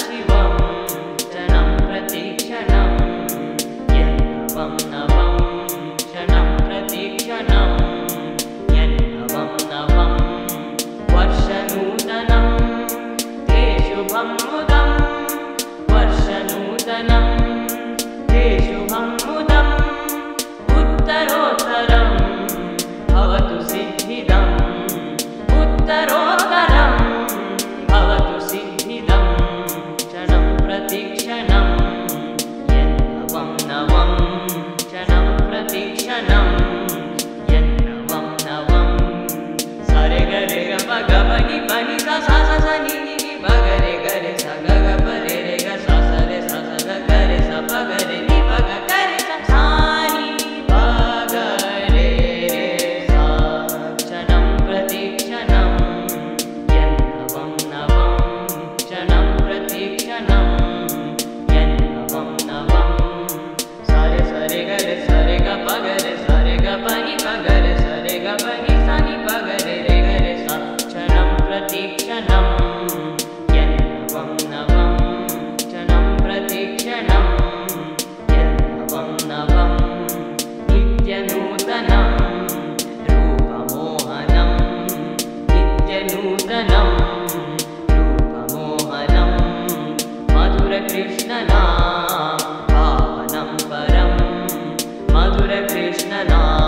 शिवं क्षणं प्रतिक्षणं यं नवं क्षणं प्रतिक्षणं यन्नवं नवं वर्ष ते शुभं मृदम् कृष्णना पानं परं मधुरकृष्णना